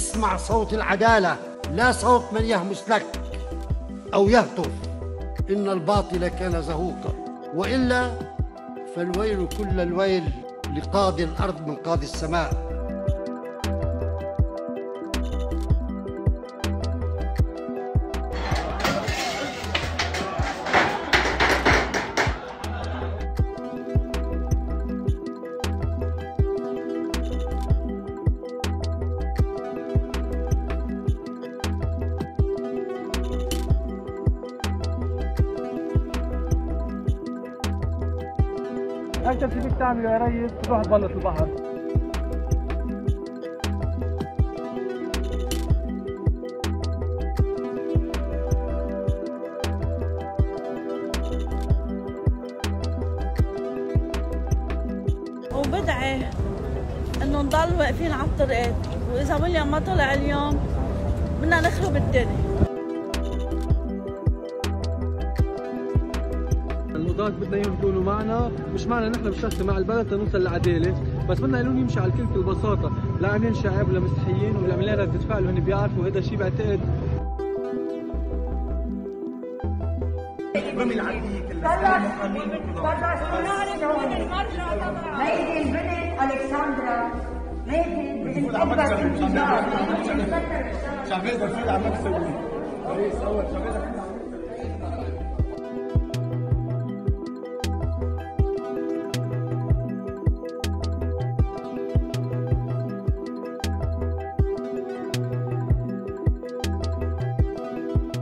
اسمع صوت العدالة لا صوت من يهمس لك أو يهتف إن الباطل كان زهوقا وإلا فالويل كل الويل لقاضي الأرض من قاضي السماء. أكثر شيء فيك تعمله يا ريس. تروح تبلط البحر؟ وبدعي إنه نضل واقفين على الطرقات وإذا ويليام ما طلع اليوم بدنا نخرب الدنيا. القضاة بدنا إياهم يكونوا معنا. مش معنا نحن بالشخص مع البلد لنوصل لعدالة بس بدنا لهم يمشي على الكل ببساطه لا عاملين شعب ولا مسيحيين ولا عاملين ردة فعل وهن بيعرفوا هذا الشيء بعتقد. البنت الكسندرا البنت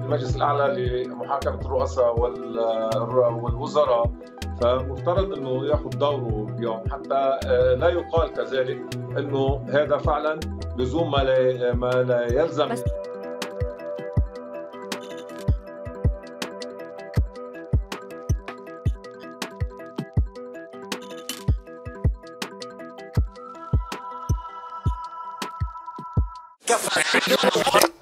المجلس الأعلى لمحاكمة الرؤساء والوزراء فمفترض إنه يأخذ دوره اليوم. حتى آه، لا يقال كذلك إنه هذا فعلا لزوم ما لا ما لا يلزم. بس كفى